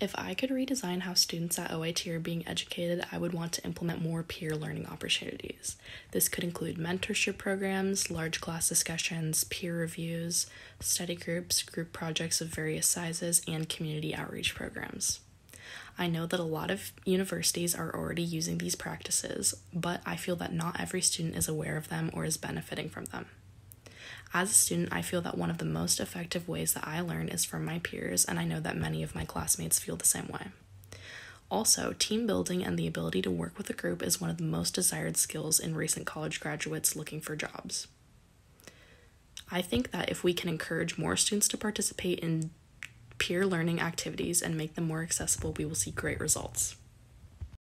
If I could redesign how students at OIT are being educated, I would want to implement more peer learning opportunities. This could include mentorship programs, large class discussions, peer reviews, study groups, group projects of various sizes, and community outreach programs. I know that a lot of universities are already using these practices, but I feel that not every student is aware of them or is benefiting from them. As a student, I feel that one of the most effective ways that I learn is from my peers, and I know that many of my classmates feel the same way. Also, team building and the ability to work with a group is one of the most desired skills in recent college graduates looking for jobs. I think that if we can encourage more students to participate in peer learning activities and make them more accessible, we will see great results.